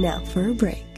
now for a break.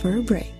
For a break.